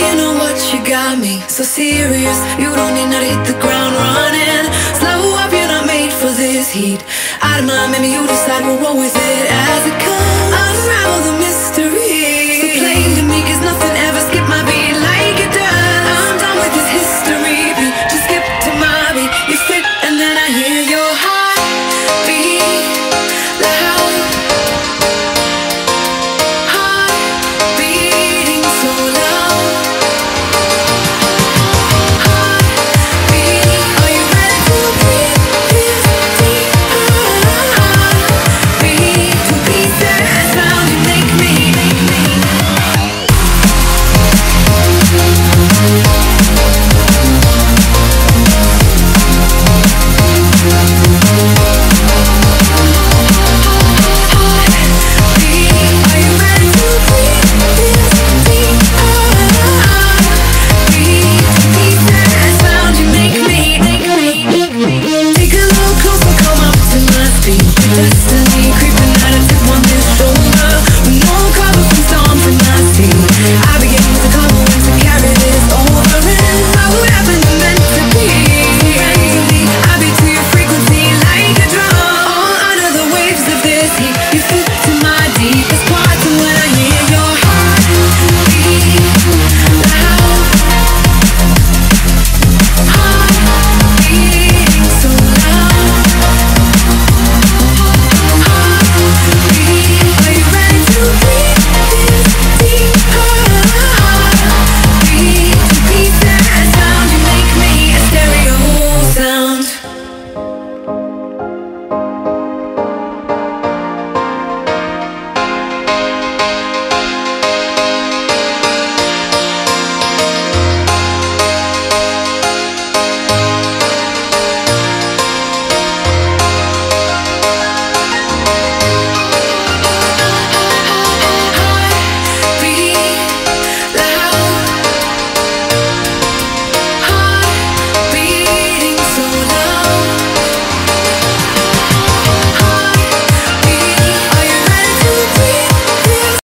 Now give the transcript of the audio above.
you know what, you got me so serious. You don't need not hit the ground running. Slow up, you're not made for this heat. Out of mind, maybe you decide we'll roll with it as it comes. Unravel the mystery.